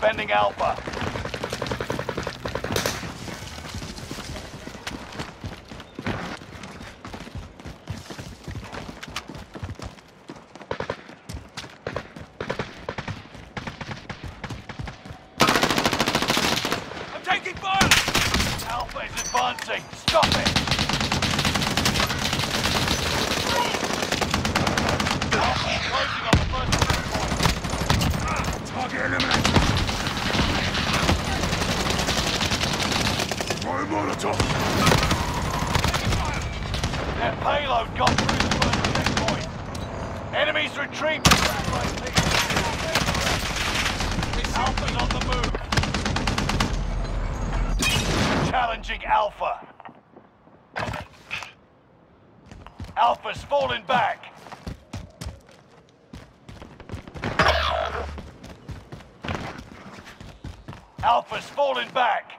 defending Alpha. I'm taking fire! Alpha is advancing. Stop it! Alpha is closing on the first checkpoint. Target eliminated! Throw Molotov! Their payload got through the first checkpoint. Enemies retreat. Alpha's on the move. Challenging Alpha. Alpha's falling back. Alpha's falling back.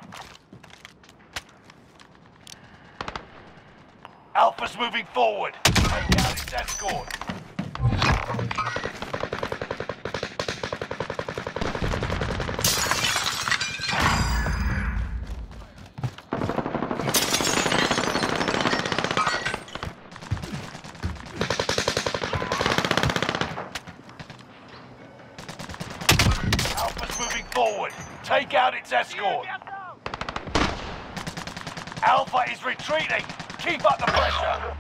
Alpha's moving forward. Take out its escort. Alpha's moving forward. Take out its escort. Alpha is retreating. Keep up the pressure.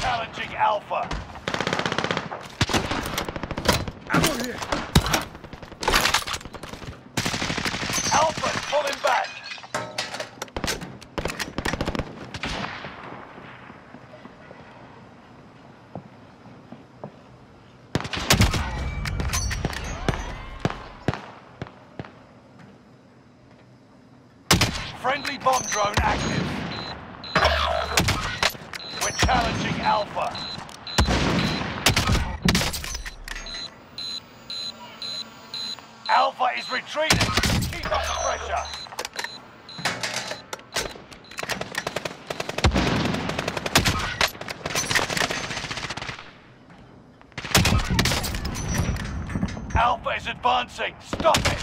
Challenging Alpha. Ammo here! Alpha pulling back. Friendly bomb drone active. We're challenging Alpha. Alpha is retreating. Keep up the pressure. Alpha is advancing. Stop it.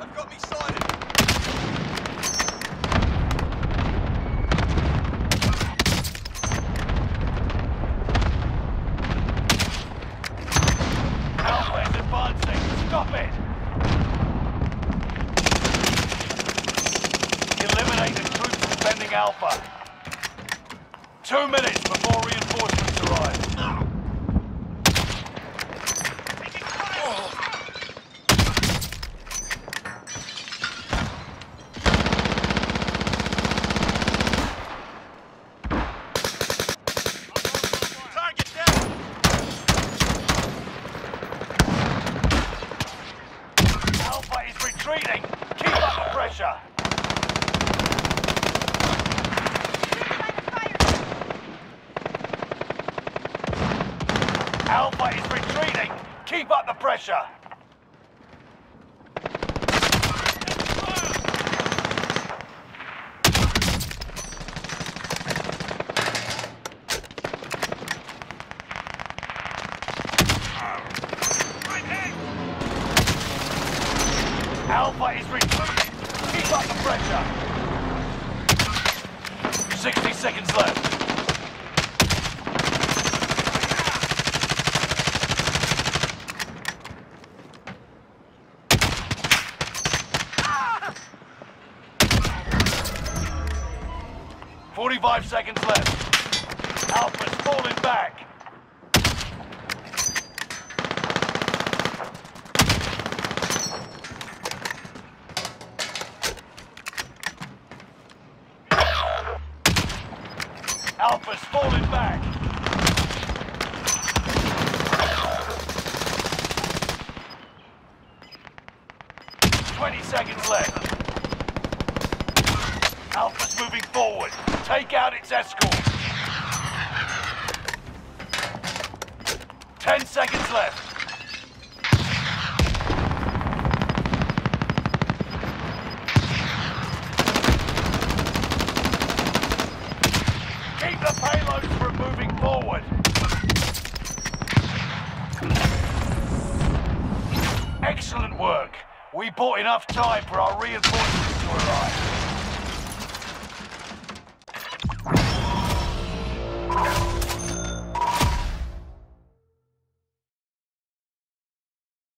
They've got me sighted! Alpha is advancing. Stop it. Eliminate the troops defending Alpha. Two minutes before reinforcements arrive. Target down! Alpha is retreating. Keep up the pressure. Alpha is retreating. Keep up the pressure. Alpha is retreating. Keep up the pressure. 60 seconds left. 45 seconds left. Alpha's falling back. Alpha's falling back. Twenty seconds left. Alpha's moving forward. Take out its escort. Ten seconds left. Keep the payloads from moving forward. Excellent work. We bought enough time for our reinforcements to arrive. Thank you.